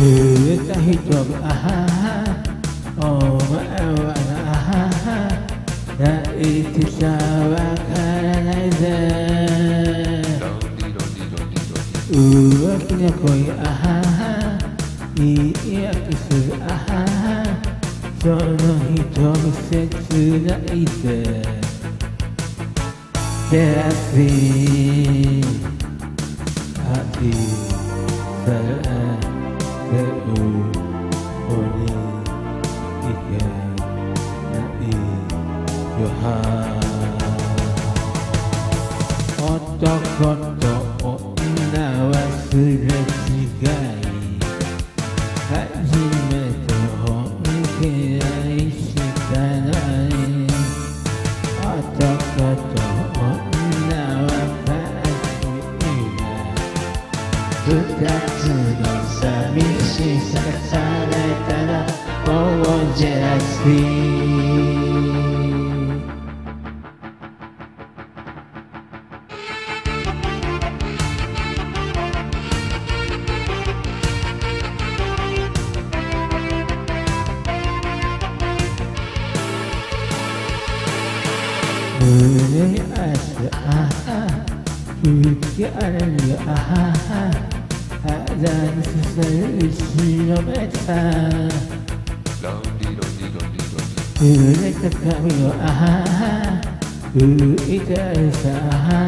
言った人があはは。お前はあはは泣いてさわからないぜ浮気の恋あははいいやきするあははその瞳切ないぜ Desce hati Sa'adeu 男と女はすれ違い初めて本気愛したのに男と寂しさがされたらもうジェラシー胸に汗あは吹き荒れるよあはは。肌に刺さる後ろめた濡れた髪をあはは拭いたるさあはは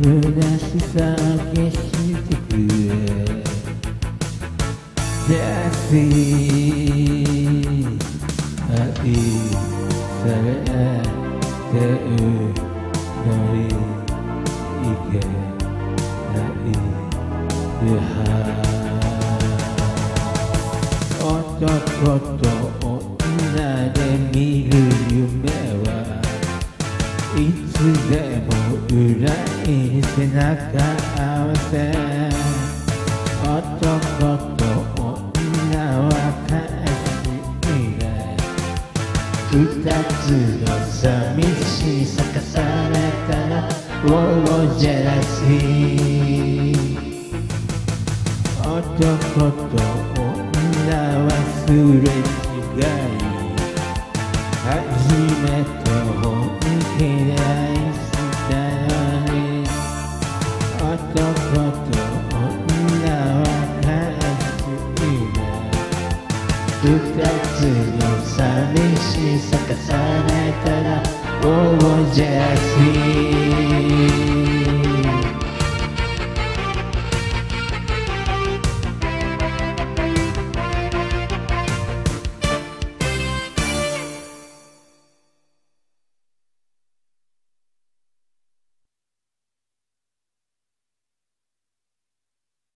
虚しさを消してくれ Jesse 愛され男と女で見る夢はいつでも裏に背中合わせ。男と女は返しいね二つの寂しさ重ねたら Oh, ジェラシー男と女はすれ違い初めて本気で愛したのに男と女は悲しいね二つの寂しさ重ねたら Oh, ジェラシー